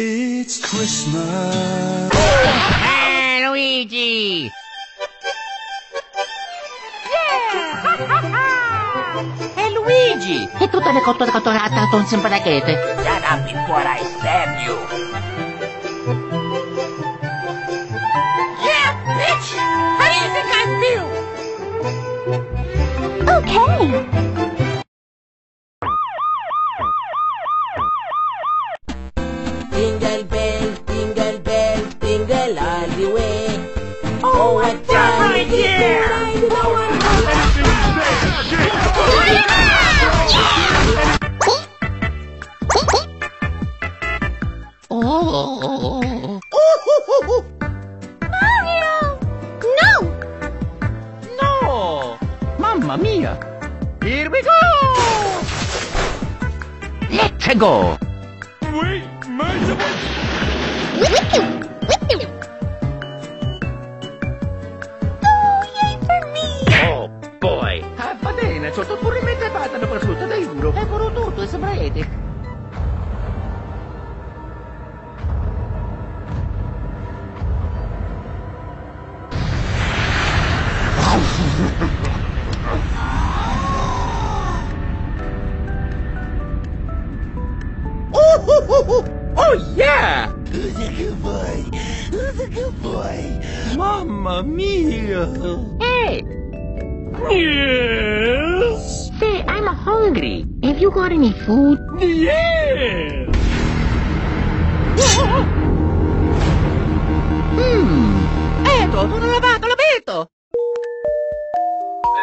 It's Christmas. Hey, Luigi! Hey, Luigi! E tutte le cotture cotturate non sempre da chete. Shut up before I stab you. Let's go! With you! With you! Oh, boy! Ah, va bene, sotto pure mezza patta per frutta da euro. È pure tutto, sembra Edi. Oh, good boy? Who's a good boy? Mamma mia! Hey! Yes? Say, I'm hungry. Have you got any food? Yeah! hmm. Eto, non ho lavato l'abito!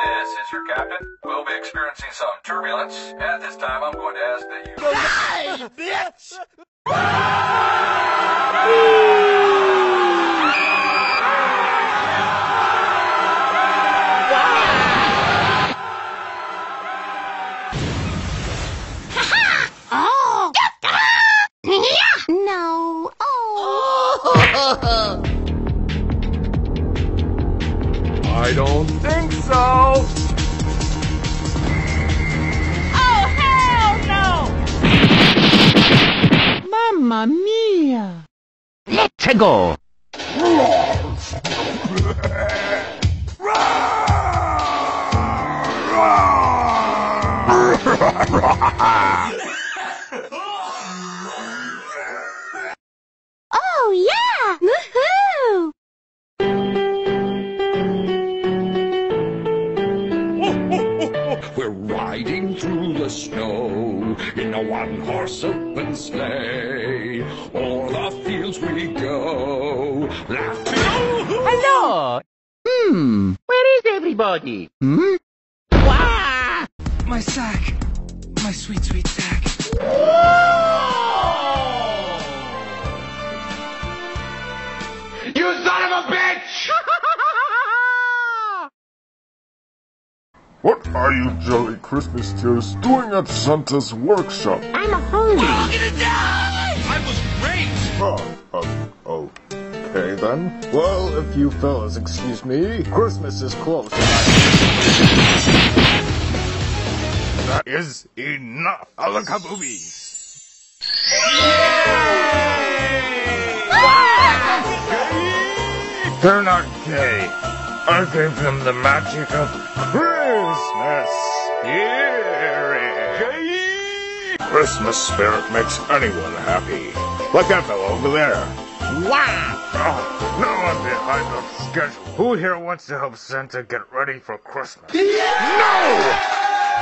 This is your captain. We'll be experiencing some turbulence. At this time, I'm going to ask that you. Oh! I don't think so. Oh, hell no! Mamma mia! Let's go! We go, laughing. Hello! Hmm, where is everybody? Hmm? Wah! My sack. My sweet, sweet sack. Whoa! You son of a bitch! What are you jolly Christmas tourists doing at Santa's workshop? I'm hungry. Oh, oh, okay then. Well, if you fellas excuse me, Christmas is close. That is enough. Alakaboobies. They're not gay. I gave them the magic of Christmas spirit. Christmas spirit makes anyone happy. Like that fellow over there. Wow! Oh, now I'm behind on schedule. Who here wants to help Santa get ready for Christmas? No!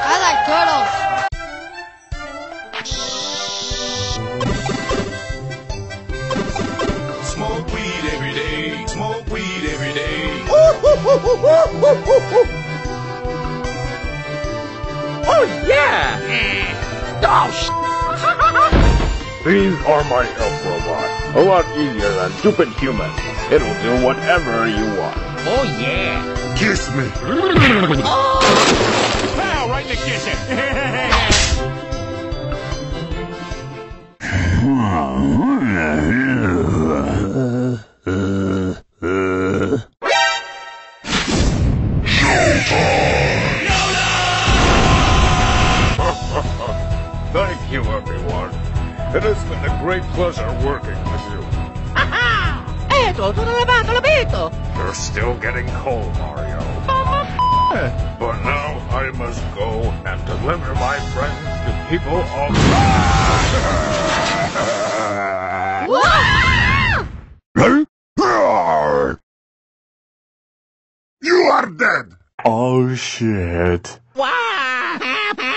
I like turtles! Smoke weed every day. Smoke weed every day. Oh, yeah! Oh, sh- These are my elf robot. A lot easier than stupid humans. It'll do whatever you want. oh, yeah! Kiss me. Pow, right in the kitchen. Aha! Eto, sono lavato l'abito! You're still getting cold, Mario. But now I must go and deliver my friends to people of... You are dead! Oh shit. Mamma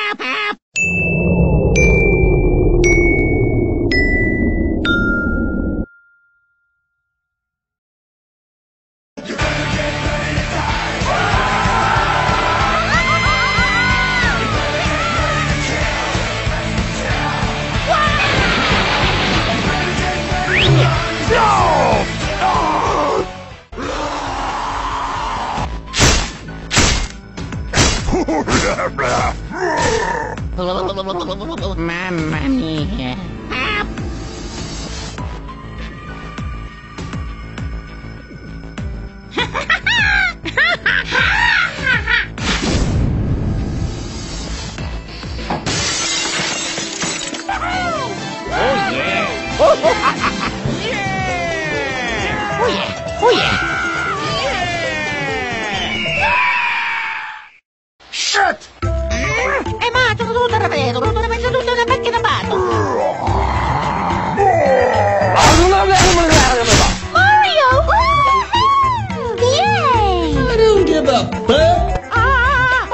Eh ma, sono tutto l'abito, non ho messo tutto nel macchina bato! Mario! Yay! I don't give a fuck. Ah!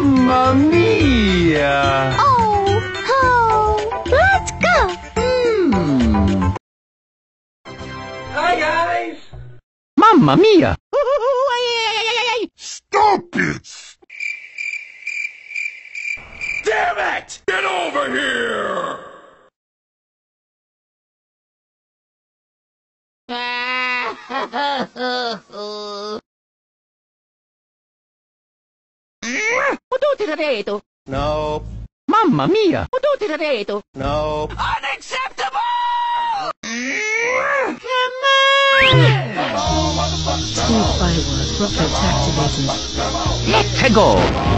Mamma mia! Oh, oh, let's go! Hmm. Hi guys. Mamma mia! Ai, ai, ai, ai, ai. Stop it! Damn it! Get over here! Ho tutti l'abito! No. Mamma mia! Ho tutti l'abito! No. Let's go!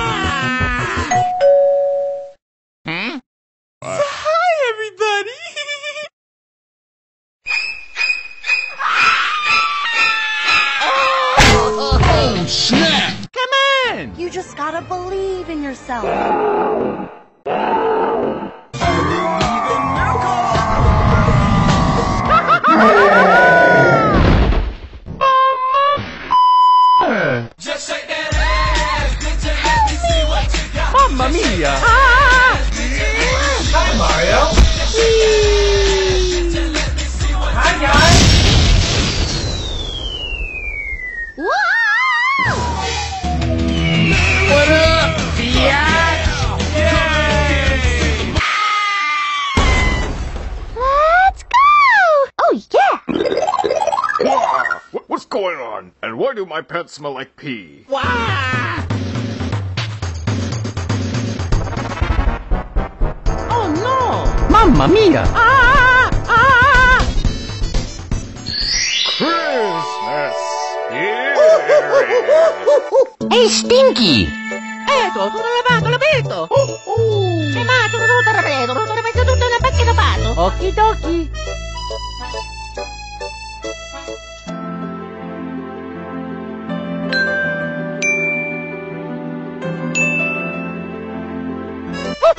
just gotta believe in yourself. Going on? And why do my pants smell like pee? Oh no! Mamma mia! Ah! Ah! Christmas! Yeah! Hey, Stinky! Eto, sono lavato l'abito! Eh ma, sono tutto l'abito, non ho messo tutto nel macchina bato! Okie dokie!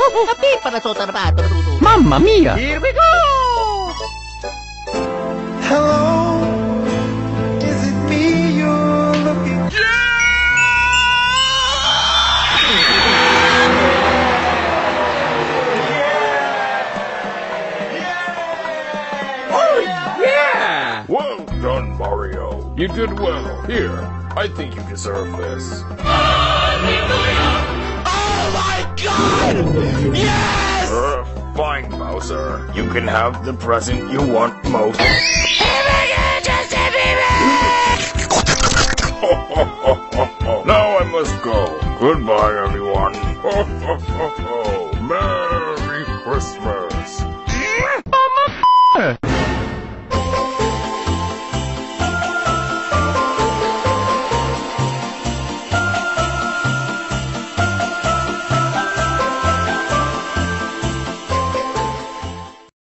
La pippa da sotto lavato, tutto! Mamma mia! Here we go! Hello, is it me you're looking Yeah! Yeah! Yeah! Well done, Mario. You did well. Here, I think you deserve this. Oh my god! Yes! Uh, fine, Bowser. You can have the present you want most. now I must go. Goodbye, everyone.